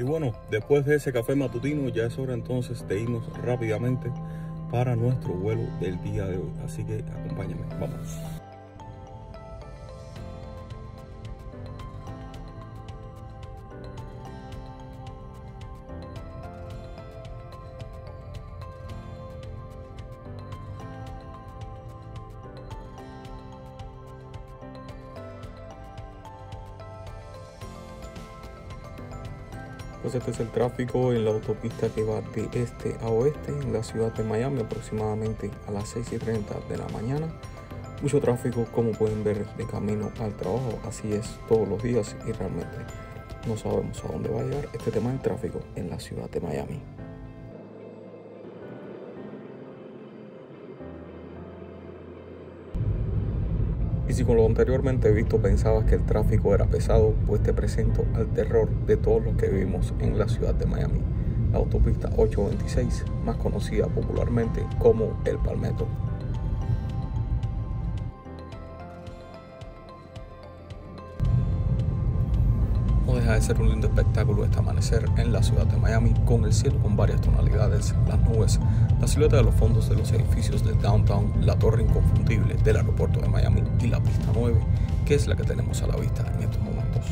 Y bueno, después de ese café matutino ya es hora entonces de irnos rápidamente para nuestro vuelo del día de hoy. Así que acompáñame, vamos. Este es el tráfico en la autopista que va de este a oeste en la ciudad de Miami aproximadamente a las 6 y 30 de la mañana. Mucho tráfico como pueden ver de camino al trabajo, así es todos los días y realmente no sabemos a dónde va a llegar este tema del tráfico en la ciudad de Miami. Si con lo anteriormente visto pensabas que el tráfico era pesado, pues te presento al terror de todos los que vivimos en la ciudad de Miami, la autopista 826, más conocida popularmente como El Palmetto. De ser un lindo espectáculo este amanecer en la ciudad de Miami, con el cielo con varias tonalidades, las nubes, la silueta de los fondos de los edificios del downtown, la torre inconfundible del aeropuerto de Miami y la pista 9, que es la que tenemos a la vista en estos momentos.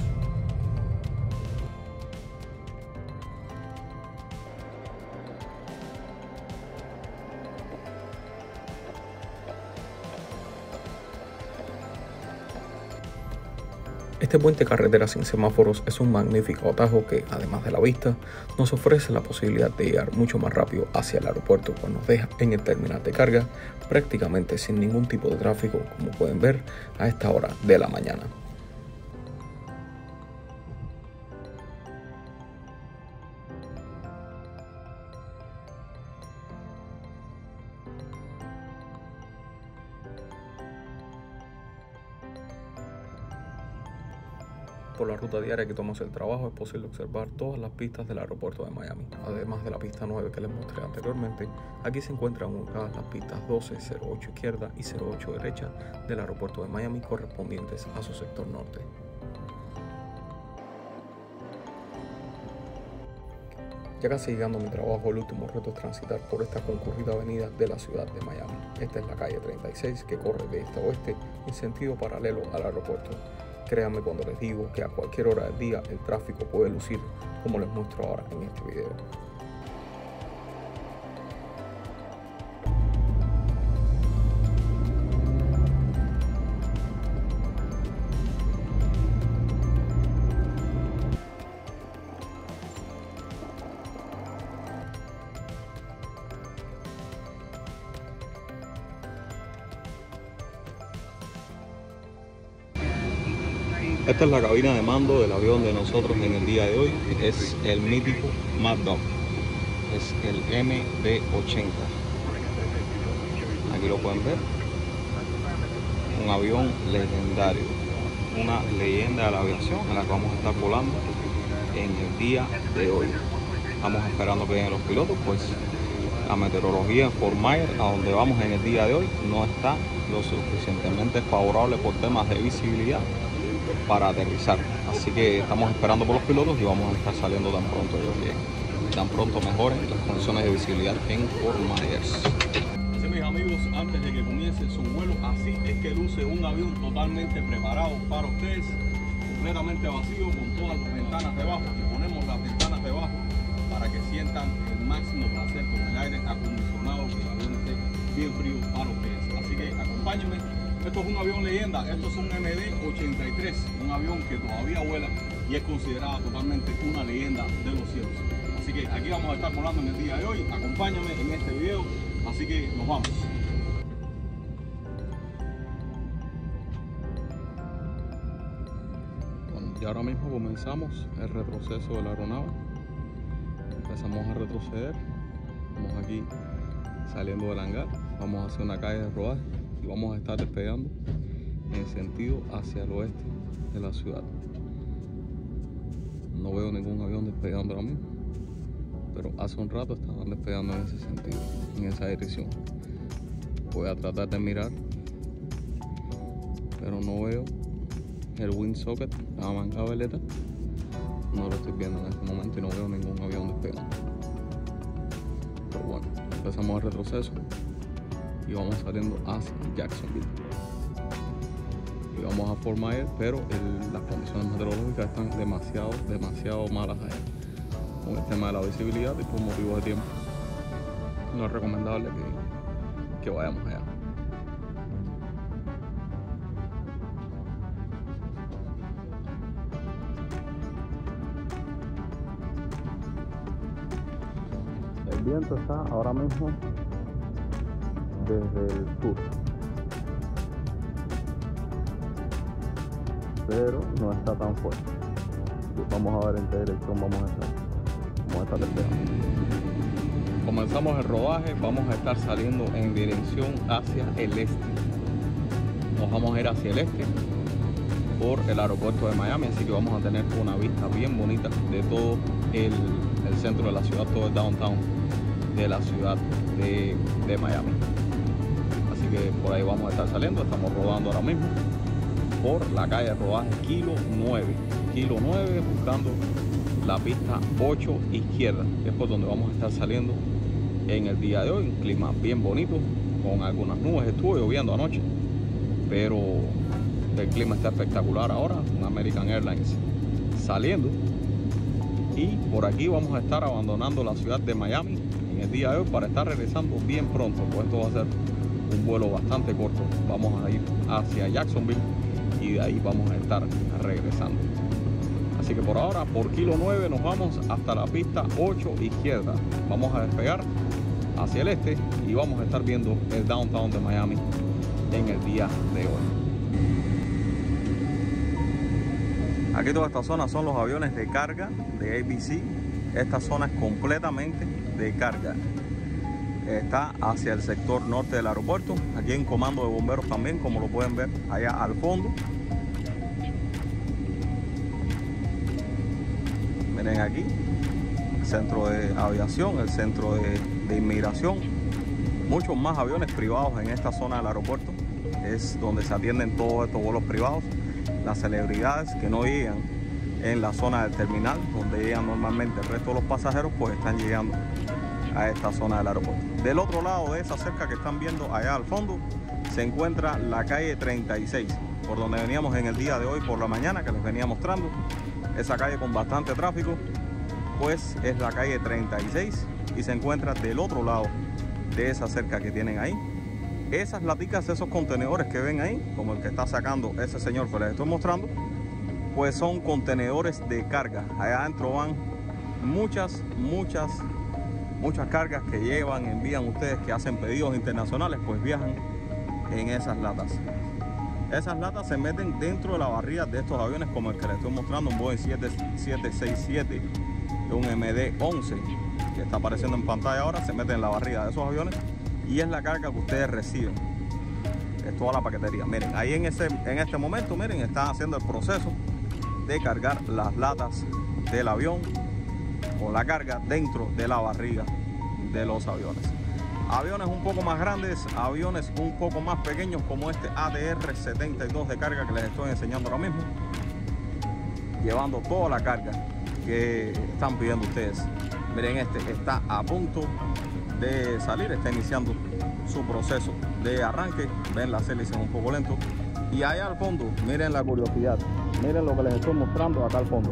Este puente carretera sin semáforos es un magnífico atajo que, además de la vista, nos ofrece la posibilidad de llegar mucho más rápido hacia el aeropuerto cuando nos deja en el terminal de carga prácticamente sin ningún tipo de tráfico como pueden ver a esta hora de la mañana. Ruta diaria que tomamos el trabajo es posible observar todas las pistas del aeropuerto de Miami. Además de la pista 9 que les mostré anteriormente, aquí se encuentran ubicadas las pistas 12, 08 izquierda y 08 derecha del aeropuerto de Miami correspondientes a su sector norte. Ya casi llegando a mi trabajo, el último reto es transitar por esta concurrida avenida de la ciudad de Miami. Esta es la calle 36 que corre de este a oeste en sentido paralelo al aeropuerto. Créanme cuando les digo que a cualquier hora del día el tráfico puede lucir como les muestro ahora en este video. Esta es la cabina de mando del avión de nosotros en el día de hoy. Es el mítico Mad. Es el MD-80. Aquí lo pueden ver. Un avión legendario. Una leyenda de la aviación en la que vamos a estar volando en el día de hoy. Estamos esperando que lleguen los pilotos, pues la meteorología en Fort Myers, a donde vamos en el día de hoy, no está lo suficientemente favorable por temas de visibilidad para aterrizar. Así que estamos esperando por los pilotos y vamos a estar saliendo tan pronto ellos bien. Tan pronto mejoren las condiciones de visibilidad en Fort. Así mis amigos, antes de que comience su vuelo, así es que luce un avión totalmente preparado para ustedes, completamente vacío, con todas las ventanas debajo. Y ponemos las ventanas debajo para que sientan el máximo placer con el aire acondicionado, que el avión esté bien frío para ustedes. Así que acompáñenme esto es un avión leyenda, esto es un MD-83, un avión que todavía vuela y es considerado totalmente una leyenda de los cielos. Así que aquí vamos a estar volando en el día de hoy, acompáñame en este video, así que nos vamos. Bueno, y ahora mismo comenzamos el retroceso de la aeronave. Empezamos a retroceder, vamos aquí saliendo del hangar, vamos a hacer una calle de rodaje vamos a estar despegando en sentido hacia el oeste de la ciudad. No veo ningún avión despegando ahora mismo, pero hace un rato estaban despegando en ese sentido, en esa dirección. Voy a tratar de mirar, pero no veo el wing socket, la manga veleta, no lo estoy viendo en este momento y no veo ningún avión despegando. Pero bueno, empezamos el retroceso y vamos saliendo hacia Jacksonville. Y vamos a Fort Myers, pero las condiciones meteorológicas están demasiado, demasiado malas allá. Con el tema de la visibilidad y por motivos de tiempo, no es recomendable que, que vayamos allá. El viento está ahora mismo desde el sur. Pero no está tan fuerte. Vamos a ver en qué dirección vamos a estar. Vamos a estar despegando. Comenzamos el rodaje, vamos a estar saliendo en dirección hacia el este. Nos vamos a ir hacia el este por el aeropuerto de Miami, así que vamos a tener una vista bien bonita de todo el, centro de la ciudad, todo el downtown de la ciudad de Miami que por ahí vamos a estar saliendo. Estamos rodando ahora mismo por la calle de rodaje Kilo 9. Kilo 9 buscando la pista 8 izquierda, es por donde vamos a estar saliendo en el día de hoy. Un clima bien bonito, con algunas nubes. Estuvo lloviendo anoche, pero el clima está espectacular ahora. Un American Airlines saliendo. Y por aquí vamos a estar abandonando la ciudad de Miami en el día de hoy para estar regresando bien pronto, pues esto va a ser un vuelo bastante corto. Vamos a ir hacia Jacksonville y de ahí vamos a estar regresando. Así que por ahora, por kilo 9 nos vamos hasta la pista 8 izquierda. Vamos a despegar hacia el este y vamos a estar viendo el downtown de Miami en el día de hoy. Aquí toda esta zona son los aviones de carga de ABC. Esta zona es completamente de carga está hacia el sector norte del aeropuerto. Aquí en comando de bomberos también, como lo pueden ver allá al fondo. Miren aquí, el centro de aviación, el centro de, inmigración. Muchos más aviones privados en esta zona del aeropuerto. Es donde se atienden todos estos vuelos privados. Las celebridades que no llegan en la zona del terminal, donde llegan normalmente el resto de los pasajeros, pues están llegando a esta zona del aeropuerto. Del otro lado de esa cerca que están viendo allá al fondo se encuentra la calle 36, por donde veníamos en el día de hoy por la mañana que les venía mostrando. Esa calle con bastante tráfico, pues es la calle 36 y se encuentra del otro lado de esa cerca que tienen ahí. Esas laticas, esos contenedores que ven ahí, como el que está sacando ese señor que les estoy mostrando, pues son contenedores de carga. Allá adentro van muchas, muchas muchas cargas que llevan, envían ustedes que hacen pedidos internacionales, pues viajan en esas latas. Esas latas se meten dentro de la barriga de estos aviones como el que les estoy mostrando, un Boeing 767, un MD-11 que está apareciendo en pantalla ahora, se mete en la barriga de esos aviones y es la carga que ustedes reciben. Es toda la paquetería. Miren, ahí en, ese, en este momento, miren, están haciendo el proceso de cargar las latas del avión o la carga dentro de la barriga de los aviones. Aviones un poco más grandes, aviones un poco más pequeños como este ADR-72 de carga que les estoy enseñando ahora mismo. Llevando toda la carga que están pidiendo ustedes. Miren, este está a punto de salir, está iniciando su proceso de arranque. Ven las hélices un poco lento. Y allá al fondo, miren la curiosidad. Miren lo que les estoy mostrando acá al fondo.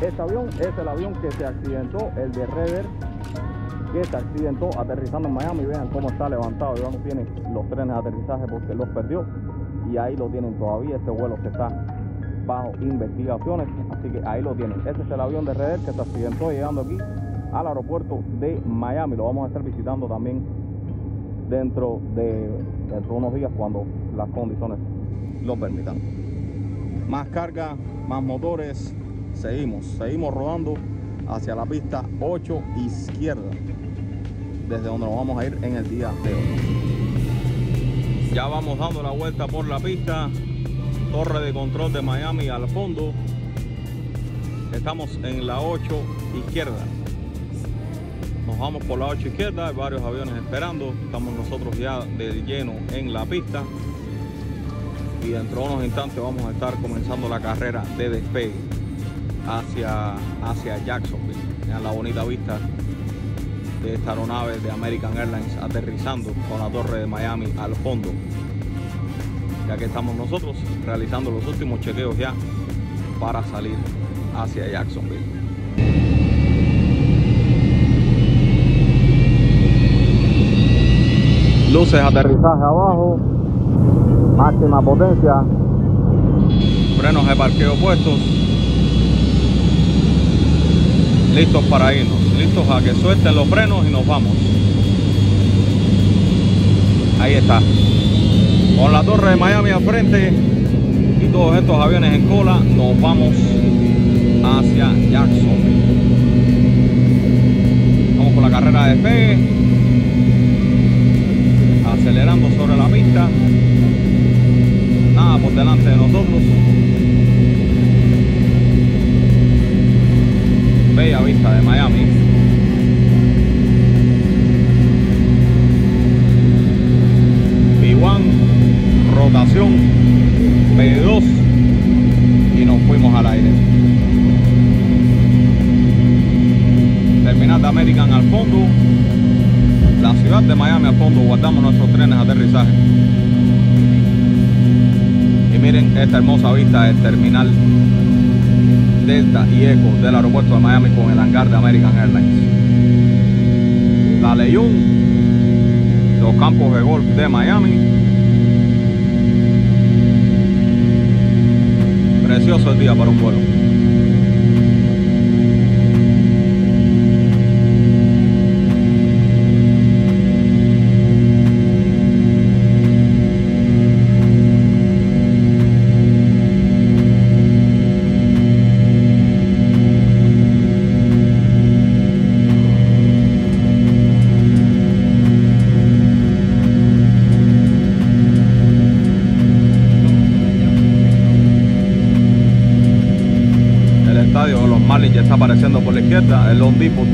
Este avión es el avión que se accidentó, el de Rever, que se accidentó aterrizando en Miami. Vean cómo está levantado. Ya no tiene los trenes de aterrizaje porque los perdió. Y ahí lo tienen todavía, este vuelo que está bajo investigaciones. Así que ahí lo tienen. Este es el avión de Rever que se accidentó llegando aquí al aeropuerto de Miami. Lo vamos a estar visitando también dentro de, dentro de unos días cuando las condiciones lo permitan. Más carga, más motores, seguimos, seguimos rodando hacia la pista 8 izquierda, desde donde nos vamos a ir en el día de hoy. Ya vamos dando la vuelta por la pista, torre de control de Miami al fondo. Estamos en la 8 izquierda. Nos vamos por la 8 izquierda, hay varios aviones esperando. Estamos nosotros ya de lleno en la pista. Y dentro de unos instantes vamos a estar comenzando la carrera de despegue. Hacia, hacia Jacksonville. Vean la bonita vista de esta aeronave de American Airlines aterrizando con la torre de Miami al fondo. Ya que estamos nosotros realizando los últimos chequeos ya para salir hacia Jacksonville. Luces, aterrizaje abajo, máxima potencia, frenos de parqueo puestos, listos para irnos, listos a que suelten los frenos y nos vamos. Ahí está, con la torre de Miami al frente y todos estos aviones en cola, nos vamos hacia Jackson. Vamos con la carrera de despegue acelerando sobre la pista. Nada por delante de nosotros. Vista de Miami. B1, rotación, B2 y nos fuimos al aire. Terminal de American al fondo la ciudad de Miami a fondo, guardamos nuestros trenes aterrizaje. Y miren esta hermosa vista del terminal Delta y Eco del aeropuerto de Miami con el hangar de American Airlines. La Leyún, los campos de golf de Miami. Precioso el día para un vuelo. Está apareciendo por la izquierda, el Long Depot.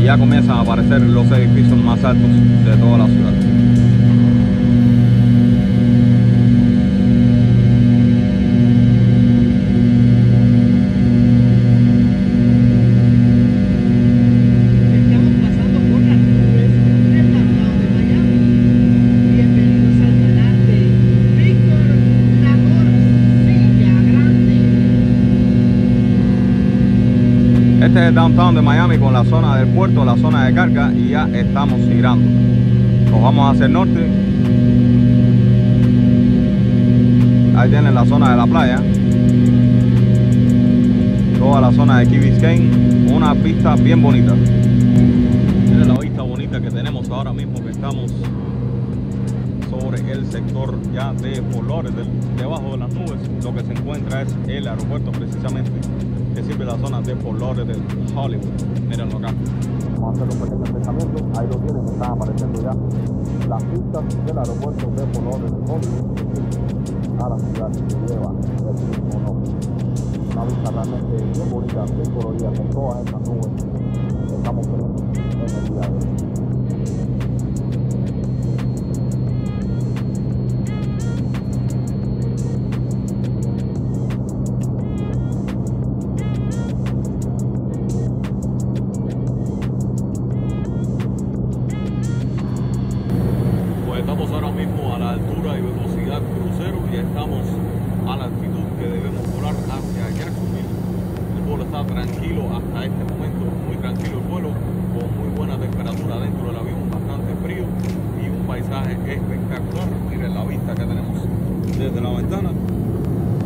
Y ya comienzan a aparecer los edificios más altos de toda la ciudad. Downtown de Miami con la zona del puerto, la zona de carga y ya estamos girando. Nos vamos hacia el norte. Ahí tienen la zona de la playa. Toda la zona de Key Biscayne. Una pista bien bonita. Miren la vista bonita que tenemos ahora mismo que estamos sobre el sector ya de Flores, debajo de las nubes. Lo que se encuentra es el aeropuerto precisamente que sirve la zona de Fort del Hollywood. Mírenlo acá. Vamos a hacer un pequeño acercamiento. Ahí lo tienen, están apareciendo ya las pistas del aeropuerto de Fort del Hollywood a la ciudad que lleva el mismo nombre. Una vista realmente bien bonita, bien colorida, con todas estas nubes espectacular. Miren la vista que tenemos desde la ventana.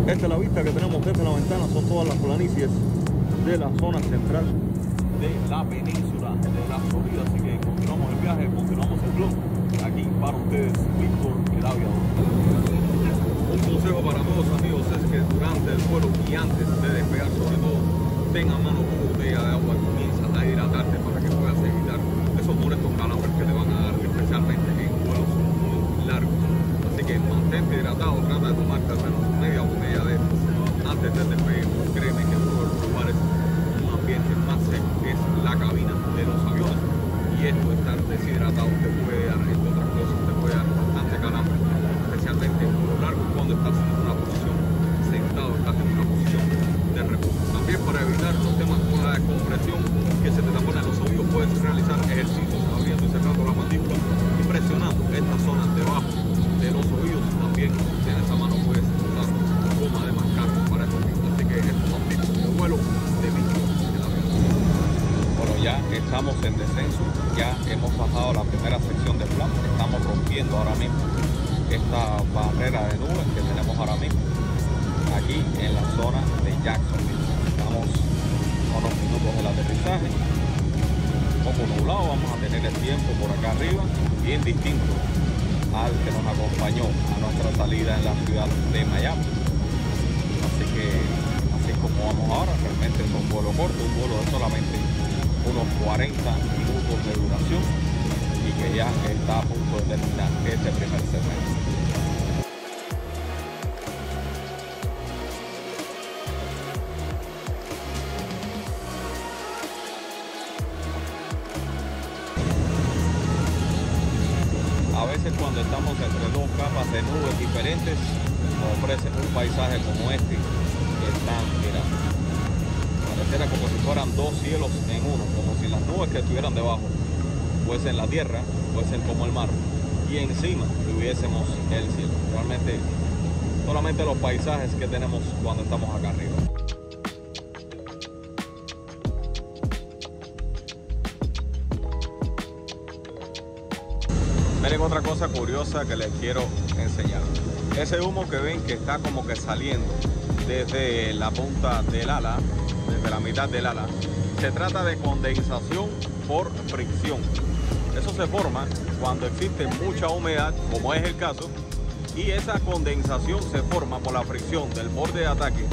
Esta es la vista que tenemos desde la ventana, son todas las planicies de la zona central de la península de la Florida. Así que continuamos el viaje, continuamos el vlog. Aquí para ustedes, Víctor, el aviador. Un consejo para todos amigos es que durante el vuelo y antes de despegar sobre todo tenga mano tu botella de agua, comienza a hidratarte minutos del aterrizaje, poco nublado, vamos a tener el tiempo por acá arriba, bien distinto al que nos acompañó a nuestra salida en la ciudad de Miami. Así que, así como vamos ahora, realmente es un vuelo corto, un vuelo de solamente unos 40 minutos de duración y que ya está a punto de terminar este primer segmento. Fuesen la tierra, fuesen como el mar y encima tuviésemos el cielo. Realmente solamente los paisajes que tenemos cuando estamos acá arriba. Miren otra cosa curiosa que les quiero enseñar. Ese humo que ven que está como que saliendo desde la punta del ala, desde la mitad del ala, se trata de condensación por fricción. Eso se forma cuando existe mucha humedad, como es el caso, y esa condensación se forma por la fricción del borde de ataque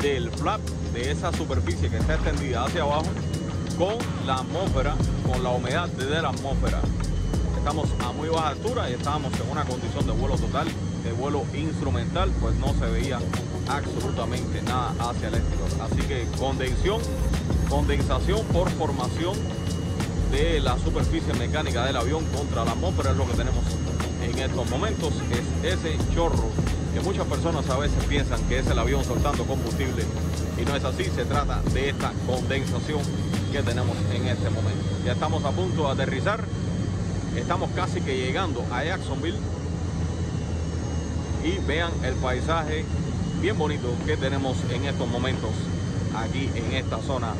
del flap de esa superficie que está extendida hacia abajo con la atmósfera, con la humedad de la atmósfera estamos a muy baja altura y estábamos en una condición de vuelo total, de vuelo instrumental, pues no se veía absolutamente nada hacia el exterior. Así que condensación, condensación por formación de la superficie mecánica del avión contra la atmósfera es lo que tenemos en estos momentos. Es ese chorro que muchas personas a veces piensan que es el avión soltando combustible y no es así, se trata de esta condensación que tenemos en este momento. Ya estamos a punto de aterrizar Estamos casi que llegando a Jacksonville. Y vean el paisaje bien bonito que tenemos en estos momentos aquí en esta zona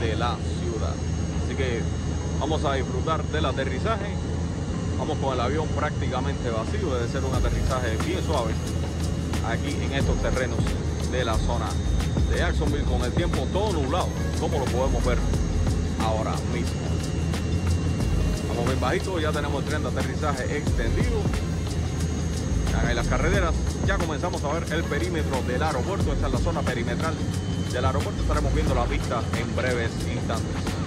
de la ciudad. Así que vamos a disfrutar del aterrizaje. Vamos con el avión prácticamente vacío, debe ser un aterrizaje bien suave aquí en estos terrenos de la zona de Jacksonville con el tiempo todo nublado, como lo podemos ver ahora mismo bien bajito, ya tenemos el tren de aterrizaje extendido. Acá en las carreteras ya comenzamos a ver el perímetro del aeropuerto. Esta es la zona perimetral del aeropuerto. Estaremos viendo la pista en breves instantes.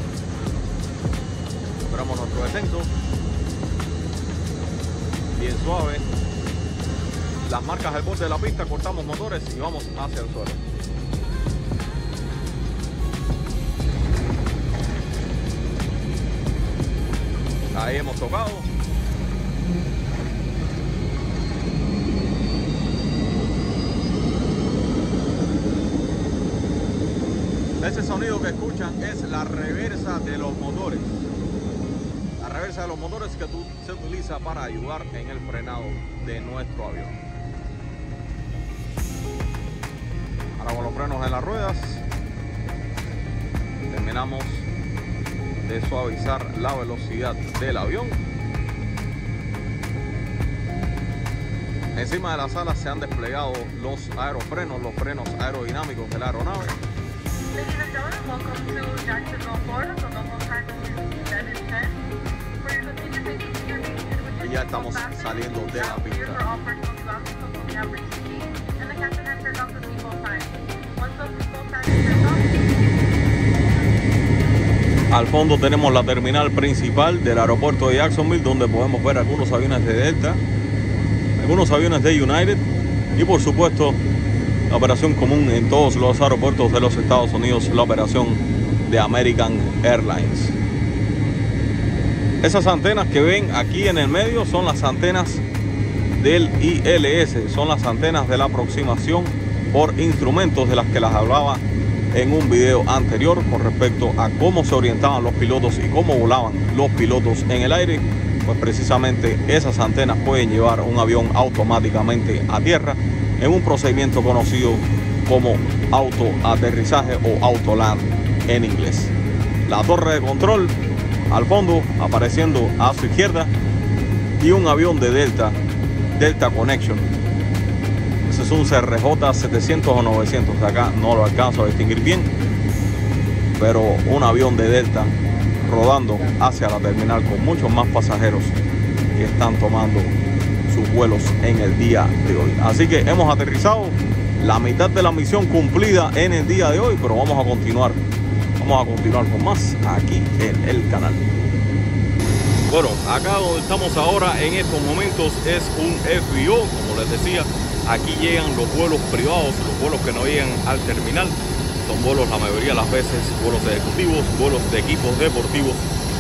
Esperamos nuestro descenso. Bien suave. Las marcas del borde de la pista, cortamos motores y vamos hacia el suelo. Ahí hemos tocado. Ese sonido que escuchan es la reversa de los motores. Reversa de los motores que se utiliza para ayudar en el frenado de nuestro avión. Ahora con los frenos en las ruedas terminamos de suavizar la velocidad del avión. Encima de las alas se han desplegado los aerofrenos, los frenos aerodinámicos de la aeronave. Estamos saliendo de la pista. Al fondo tenemos la terminal principal del aeropuerto de Jacksonville, donde podemos ver algunos aviones de Delta, algunos aviones de United y por supuesto la operación común en todos los aeropuertos de los Estados Unidos, la operación de American Airlines. Esas antenas que ven aquí en el medio son las antenas del ILS, son las antenas de la aproximación por instrumentos de las que las hablaba en un video anterior con respecto a cómo se orientaban los pilotos y cómo volaban los pilotos en el aire, pues precisamente esas antenas pueden llevar un avión automáticamente a tierra en un procedimiento conocido como autoaterrizaje o autoland en inglés. La torre de control al fondo, apareciendo a su izquierda, y un avión de Delta, Delta Connection. Ese es un CRJ 700 o 900, de acá no lo alcanzo a distinguir bien, pero un avión de Delta rodando hacia la terminal con muchos más pasajeros que están tomando sus vuelos en el día de hoy. Así que hemos aterrizado la mitad de la misión cumplida en el día de hoy, pero vamos a continuar. Vamos a continuar con más aquí en el canal. Bueno, acá donde estamos ahora en estos momentos es un FBO, como les decía, aquí llegan los vuelos privados, los vuelos que no llegan al terminal son vuelos la mayoría de las veces, vuelos ejecutivos, vuelos de equipos deportivos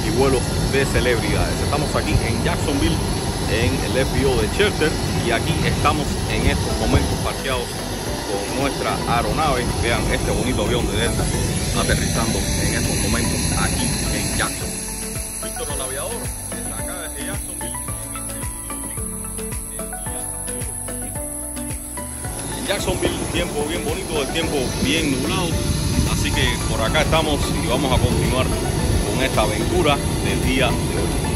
y vuelos de celebridades. Estamos aquí en Jacksonville, en el FBO de Charter y aquí estamos en estos momentos parqueados con nuestra aeronave. Vean este bonito avión de Delta aterrizando en estos momentos aquí en desde Jacksonville. En Jacksonville, tiempo bien bonito, el tiempo bien nublado. Así que por acá estamos y vamos a continuar con esta aventura del día de hoy.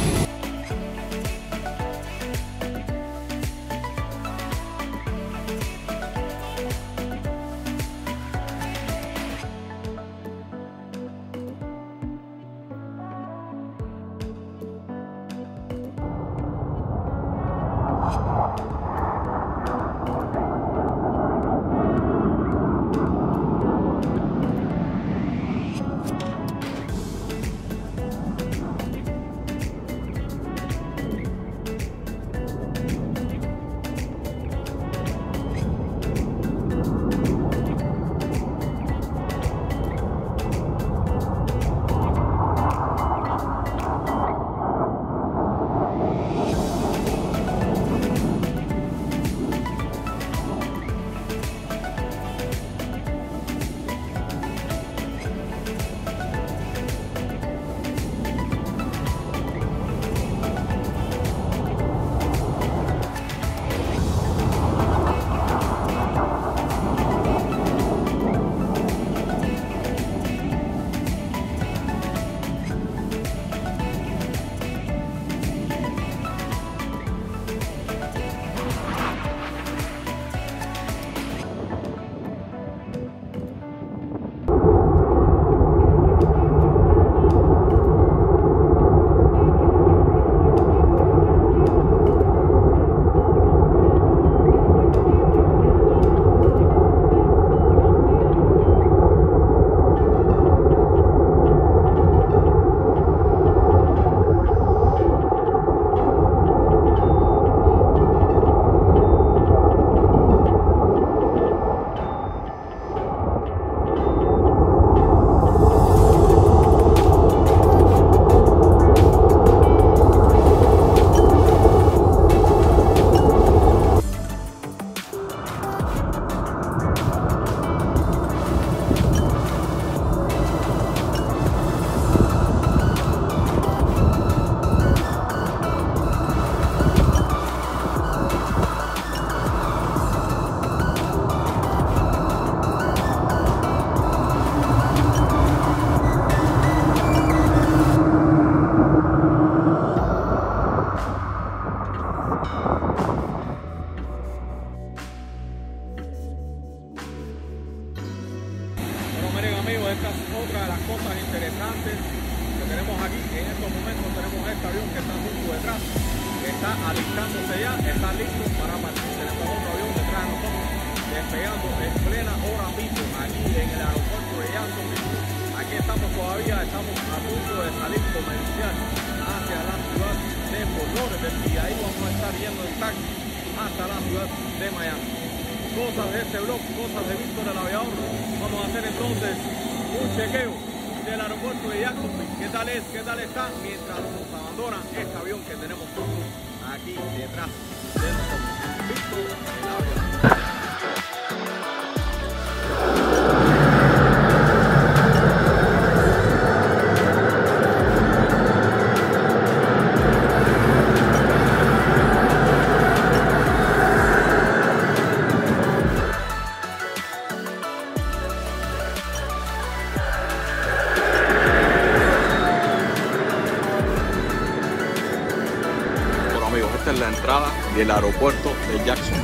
Del aeropuerto de Jackson.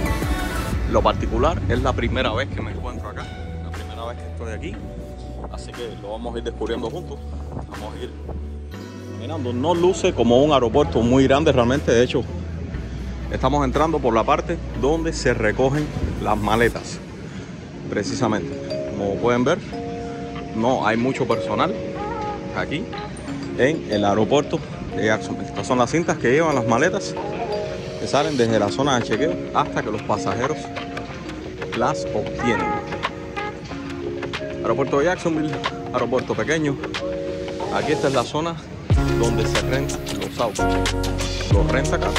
Lo particular es la primera vez que me encuentro acá, la primera vez que estoy aquí, así que lo vamos a ir descubriendo juntos. Vamos a ir caminando. No luce como un aeropuerto muy grande realmente, de hecho, estamos entrando por la parte donde se recogen las maletas, precisamente. Como pueden ver, no hay mucho personal aquí en el aeropuerto de Jacksonville. Estas son las cintas que llevan las maletas salen desde la zona de chequeo hasta que los pasajeros las obtienen. Aeropuerto de Jacksonville, aeropuerto pequeño. Aquí esta es la zona donde se rentan los autos, los renta acá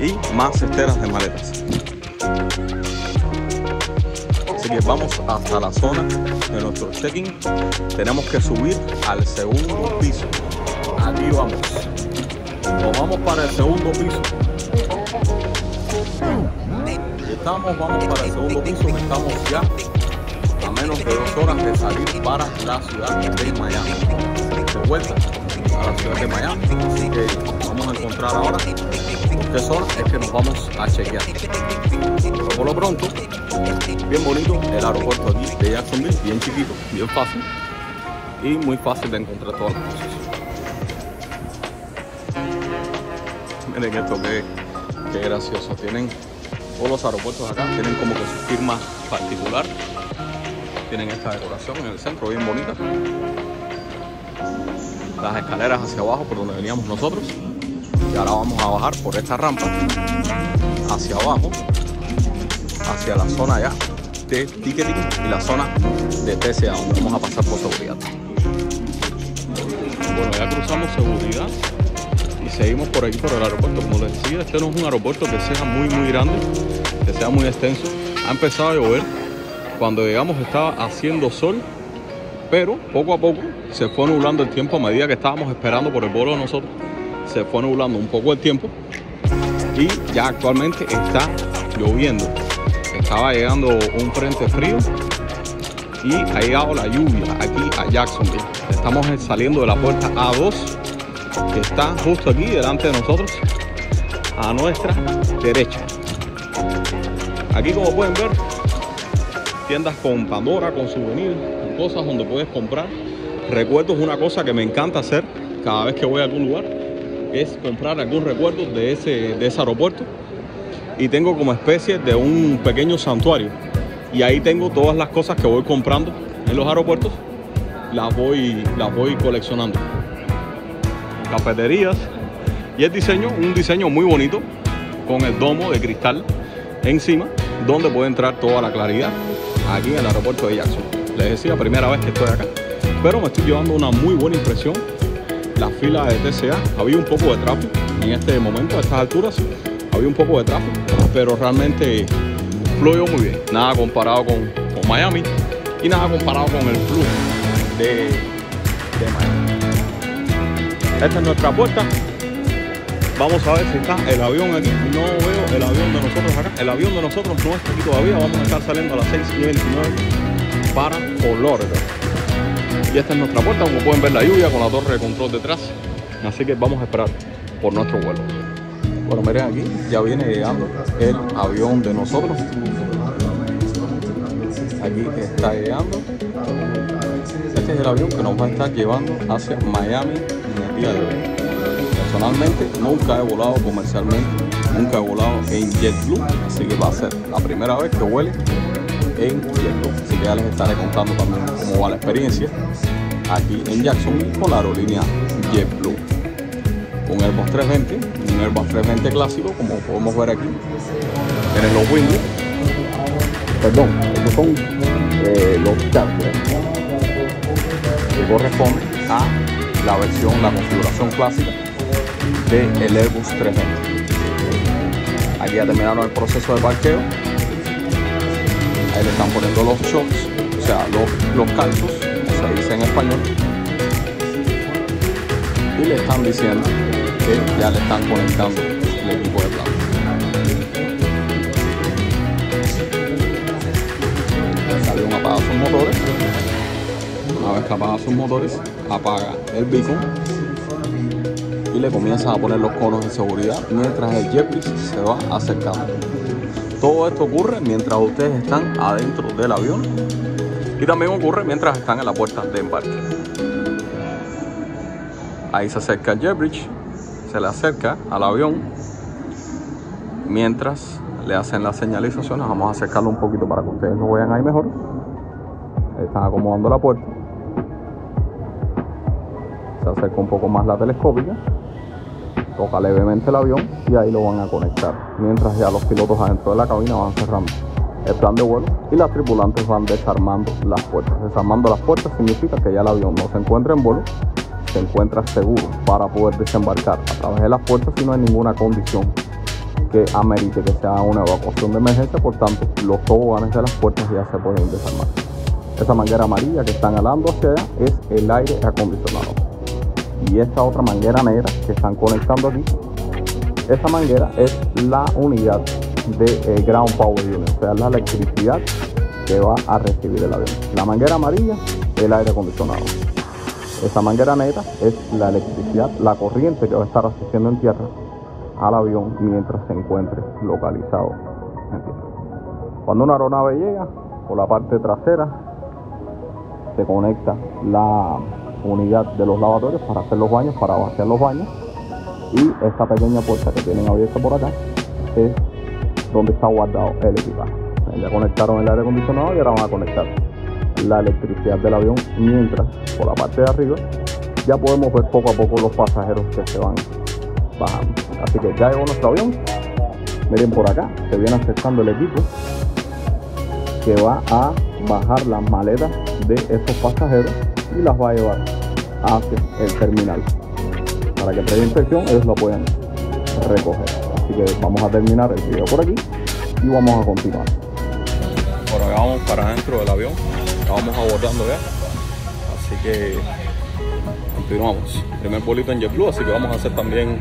y más esteras de maletas. Así que vamos hasta la zona de nuestro check-in. Tenemos que subir al segundo piso. Aquí vamos. Nos vamos para el segundo piso. Estamos, vamos para el segundo piso. Estamos ya a menos de dos horas de salir para la ciudad de Miami. De vuelta a la ciudad de Miami. Así vamos a encontrar ahora qué zona es que nos vamos a chequear. Pero por lo pronto, bien bonito el aeropuerto aquí de Jacksonville, bien chiquito, bien fácil y muy fácil de encontrar todas las cosas. Miren esto que, que gracioso. Tienen todos los aeropuertos acá, tienen como que su firma particular. Tienen esta decoración en el centro, bien bonita. Las escaleras hacia abajo por donde veníamos nosotros. Y ahora vamos a bajar por esta rampa hacia abajo, hacia la zona ya de ticketing y la zona de TCA, donde vamos a pasar por seguridad. Bueno, ya cruzamos seguridad seguimos por aquí por el aeropuerto. Como les decía, este no es un aeropuerto que sea muy muy grande, que sea muy extenso. Ha empezado a llover. Cuando llegamos estaba haciendo sol, pero poco a poco se fue nublando el tiempo a medida que estábamos esperando por el vuelo de nosotros. Se fue nublando un poco el tiempo y ya actualmente está lloviendo. Estaba llegando un frente frío y ha llegado la lluvia aquí a Jacksonville. Estamos saliendo de la puerta A2 que está justo aquí delante de nosotros a nuestra derecha. Aquí como pueden ver, tiendas con Pandora, con souvenirs, cosas donde puedes comprar. Recuerdos una cosa que me encanta hacer cada vez que voy a algún lugar, es comprar algún recuerdo de ese, de ese aeropuerto. Y tengo como especie de un pequeño santuario. Y ahí tengo todas las cosas que voy comprando en los aeropuertos, las voy, las voy coleccionando cafeterías y el diseño, un diseño muy bonito con el domo de cristal encima donde puede entrar toda la claridad aquí en el aeropuerto de Jackson. Les decía, primera vez que estoy acá, pero me estoy llevando una muy buena impresión. La fila de TCA, había un poco de tráfico en este momento, a estas alturas, había un poco de tráfico, pero realmente fluyó muy bien. Nada comparado con, con Miami y nada comparado con el flujo de, de Miami. Esta es nuestra puerta. Vamos a ver si está el avión aquí. No veo el avión de nosotros acá. El avión de nosotros no está aquí todavía. Vamos a estar saliendo a las 6 y 29 para Florida. Y esta es nuestra puerta. Como pueden ver la lluvia con la torre de control detrás. Así que vamos a esperar por nuestro vuelo. Bueno, miren aquí. Ya viene llegando el avión de nosotros. Aquí está llegando. Este es el avión que nos va a estar llevando hacia Miami Personalmente nunca he volado comercialmente, nunca he volado en JetBlue, así que va a ser la primera vez que vuele en JetBlue. Así que ya les estaré contando también cómo va la experiencia aquí en Jacksonville con la aerolínea JetBlue. Un Airbus 320, un Airbus 320 clásico, como podemos ver aquí. Tienen los windows. Perdón, estos son eh, los charters que corresponden a la versión, la configuración clásica del Airbus 320. Aquí ya terminaron el proceso de parqueo. Ahí le están poniendo los shocks, o sea, los, los calzos, se dice en español. Y le están diciendo que ya le están conectando el equipo de planta. Salieron apagados sus motores. Una vez sus motores, apaga el beacon y le comienzan a poner los conos de seguridad mientras el jetbridge se va acercando. Todo esto ocurre mientras ustedes están adentro del avión y también ocurre mientras están en la puerta de embarque. Ahí se acerca el jetbridge, se le acerca al avión mientras le hacen las señalizaciones. Vamos a acercarlo un poquito para que ustedes lo vean ahí mejor. Están acomodando la puerta. Acerca un poco más la telescópica. Toca levemente el avión y ahí lo van a conectar. Mientras ya los pilotos adentro de la cabina van cerrando el plan de vuelo y las tripulantes van desarmando las puertas. Desarmando las puertas significa que ya el avión no se encuentra en vuelo, se encuentra seguro para poder desembarcar a través de las puertas si no hay ninguna condición que amerite que sea una evacuación de emergencia, por tanto los toboganes de las puertas ya se pueden desarmar. Esa manguera amarilla que están alando hacia allá es el aire acondicionado. Y esta otra manguera negra que están conectando aquí, esa manguera es la unidad de eh, ground power unit, o sea, la electricidad que va a recibir el avión. La manguera amarilla, el aire acondicionado. Esa manguera negra es la electricidad, la corriente que va a estar asistiendo en tierra al avión mientras se encuentre localizado en tierra. Cuando una aeronave llega, por la parte trasera se conecta la unidad de los lavatorios para hacer los baños, para vaciar los baños. Y esta pequeña puerta que tienen abierta por acá es donde está guardado el equipaje. Ya conectaron el aire acondicionado y ahora van a conectar la electricidad del avión mientras por la parte de arriba ya podemos ver poco a poco los pasajeros que se van bajando. Así que ya llegó nuestro avión. Miren por acá, se viene acercando el equipo que va a bajar las maletas de estos pasajeros y las va a llevar hacia el terminal para que previa inspección ellos lo puedan recoger. Así que vamos a terminar el video por aquí y vamos a continuar. Bueno, ya vamos para adentro del avión, ya vamos abordando ya, así que continuamos. Primer bolito en JetBlue, así que vamos a hacer también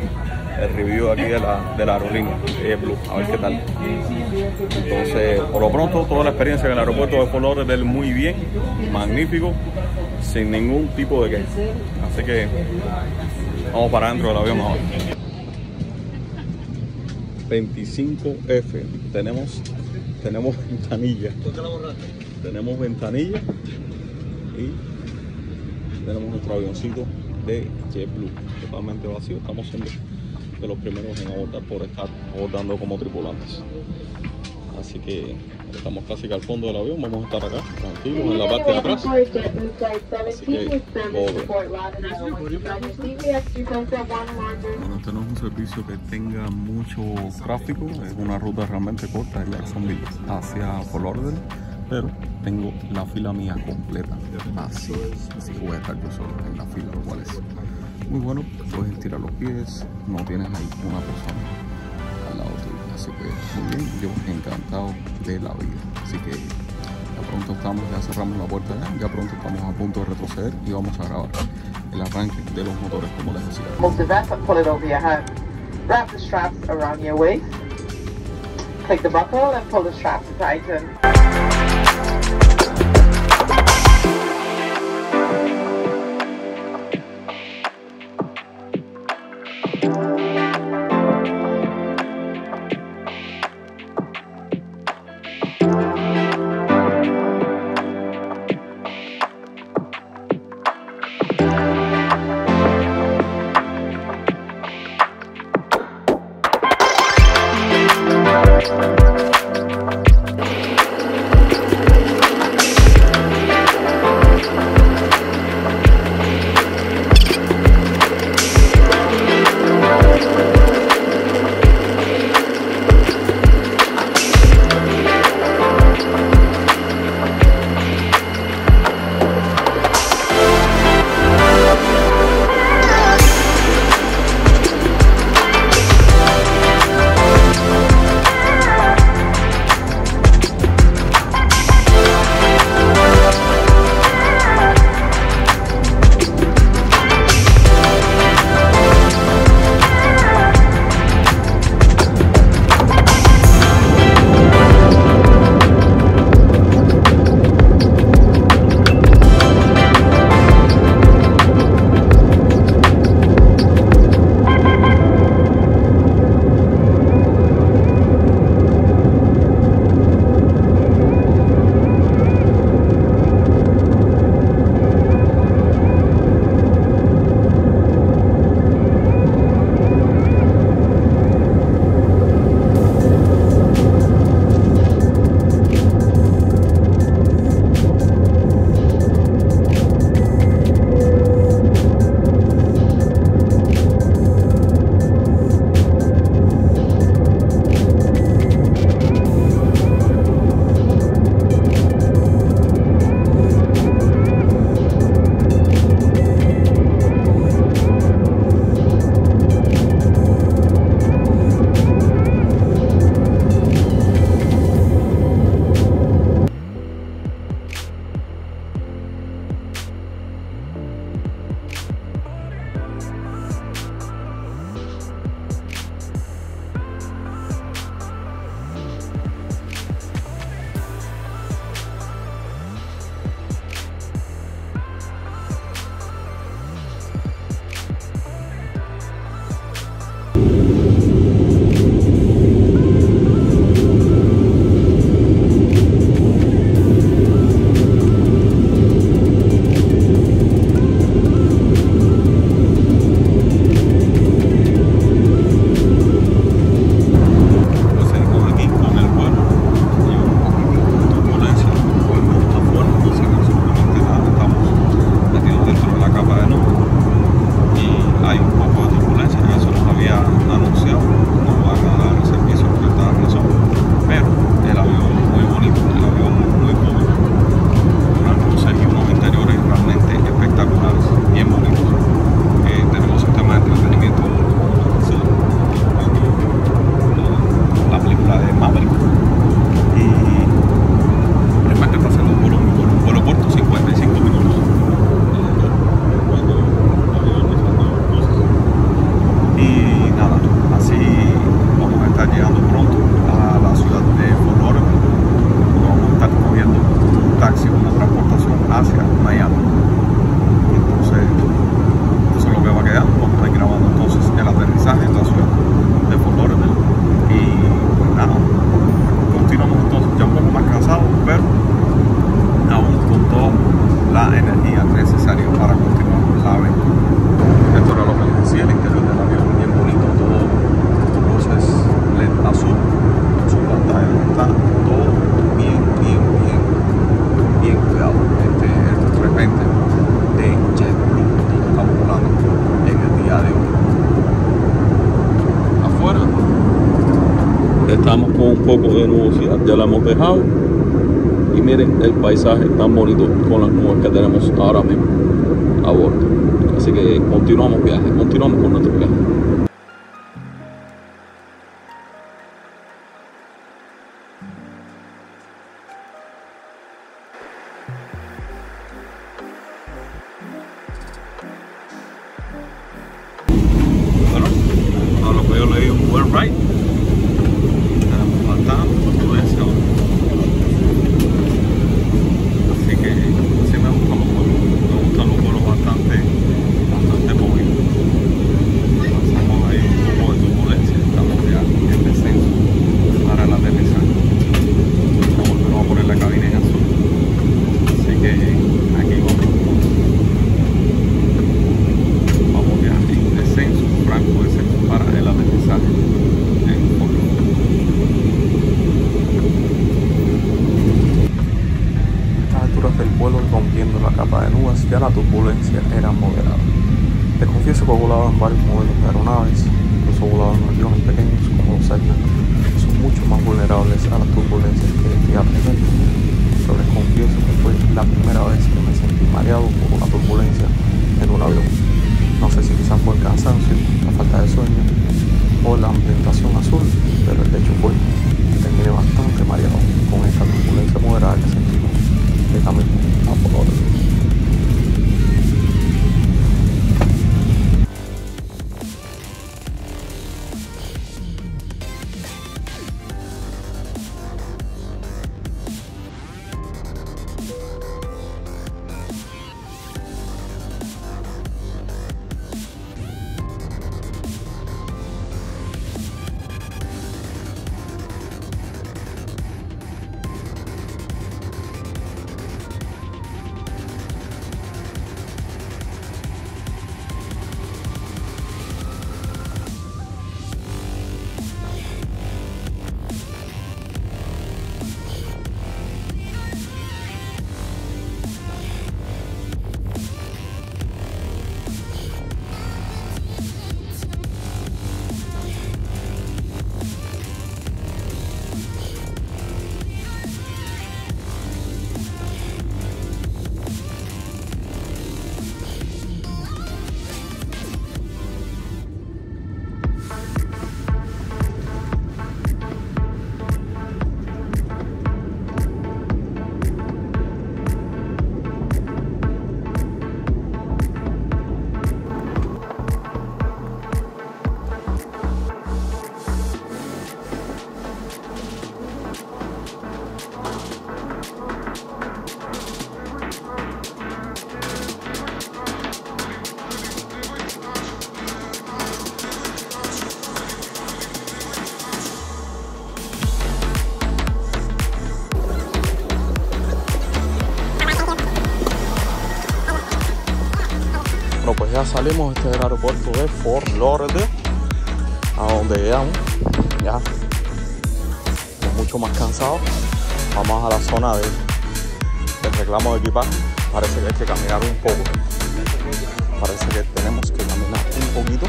el review aquí de la, de la aerolínea de JetBlue, a ver qué tal. Entonces, por lo pronto, toda la experiencia en el aeropuerto de Fort Lauderdale muy bien, magnífico, sin ningún tipo de queja. Así que vamos para adentro del avión ahora. 25F, tenemos, tenemos ventanilla. Tenemos ventanilla y tenemos nuestro avioncito de JetBlue totalmente vacío. Estamos siendo de los primeros en abordar por estar abordando como tripulantes. Así que estamos casi que al fondo del avión, vamos a estar acá, tranquilos, en la parte de atrás. Así que, Bueno, este no es un servicio que tenga mucho tráfico, es una ruta realmente corta de Jacksonville hacia Fort Lauderdale, pero tengo la fila mía completa. Así, así que voy a estar yo solo en la fila, lo cual es muy bueno, puedes estirar los pies, no tienes ahí una persona así que muy bien, yo encantado de la vida, así que ya pronto estamos, ya cerramos la puerta ya, ya pronto estamos a punto de retroceder y vamos a grabar el arranque de los motores como les decía. Move the vest and pull it over your head. Wrap the straps around your waist. Take the buckle and pull the strap to tighten. Poco de nubosidad, ya la hemos dejado. Y miren el paisaje tan bonito con las nubes que tenemos ahora mismo a bordo. Así que continuamos viaje, continuamos con nuestro viaje. Mareado por una turbulencia en un avión. No sé si quizás fue el cansancio, la falta de sueño o la ambientación azul, pero el hecho fue que terminé bastante mareado con esta turbulencia moderada que sentimos de camino a Fort salimos este del aeropuerto de Fort Lauderdale, a donde llegamos. Ya mucho más cansados. Vamos a la zona de, del reclamo de equipaje. Parece que hay que caminar un poco. Parece que tenemos que caminar un poquito.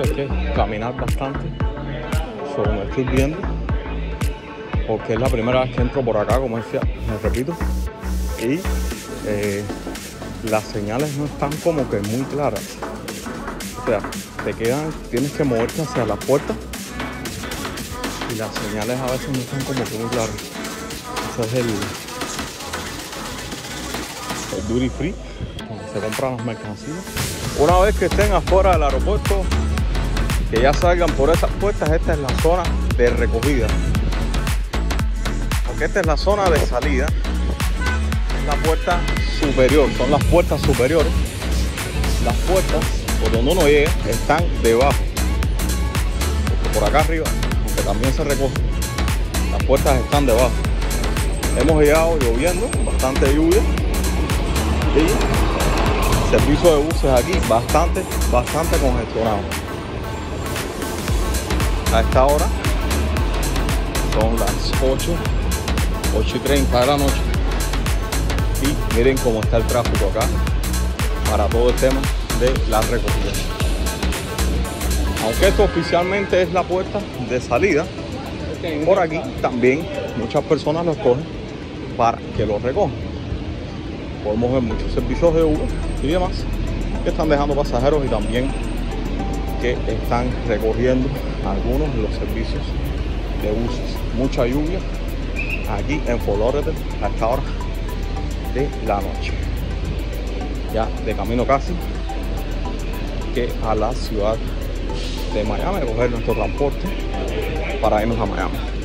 Aquí hay que caminar bastante, según estoy viendo, porque es la primera vez que entro por acá, como decía, me repito, y eh, las señales no están como que muy claras. O sea, te quedan, tienes que moverte hacia la puerta y las señales a veces no están como que muy claras. Ese es el, el duty free, donde se compran las mercancías. Una vez que estén afuera del aeropuerto, que ya salgan por esas puertas, esta es la zona de recogida. Porque esta es la zona de salida. Es la puerta superior, son las puertas superiores. Las puertas por donde uno llega están debajo. Porque por acá arriba, aunque también se recoge, las puertas están debajo. Hemos llegado lloviendo, bastante lluvia. Y servicio de buses aquí bastante, bastante congestionado. A esta hora Son las 8, 8 y 30 de la noche. Y miren cómo está el tráfico acá para todo el tema de la recogida. Aunque esto oficialmente es la puerta de salida, por aquí también muchas personas lo cogen para que lo recojan. Podemos ver muchos servicios de Uber y demás que están dejando pasajeros y también que están recogiendo algunos de los servicios de buses. Mucha lluvia aquí en Lauderdale a esta hora de la noche. Ya de camino casi que a la ciudad de Miami, coger nuestro transporte para irnos a Miami.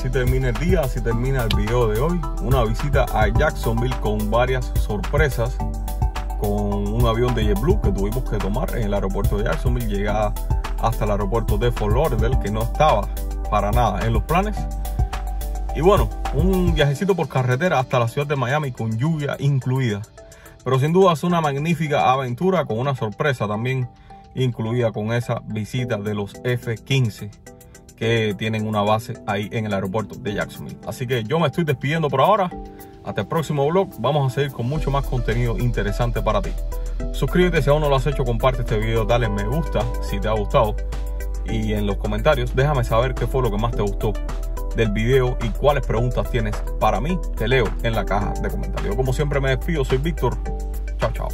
Así termina el día, así termina el video de hoy. Una visita a Jacksonville con varias sorpresas. Con un avión de JetBlue que tuvimos que tomar en el aeropuerto de Jacksonville. Llegada hasta el aeropuerto de Fort Lauderdale que no estaba para nada en los planes. Y bueno, un viajecito por carretera hasta la ciudad de Miami con lluvia incluida. Pero sin duda es una magnífica aventura con una sorpresa también incluida con esa visita de los F-15 que tienen una base ahí en el aeropuerto de Jacksonville. Así que yo me estoy despidiendo por ahora. Hasta el próximo vlog. Vamos a seguir con mucho más contenido interesante para ti. Suscríbete si aún no lo has hecho, comparte este video, dale me gusta si te ha gustado. Y en los comentarios déjame saber qué fue lo que más te gustó del video y cuáles preguntas tienes para mí. Te leo en la caja de comentarios. Como siempre me despido, soy Víctor. Chao, chao.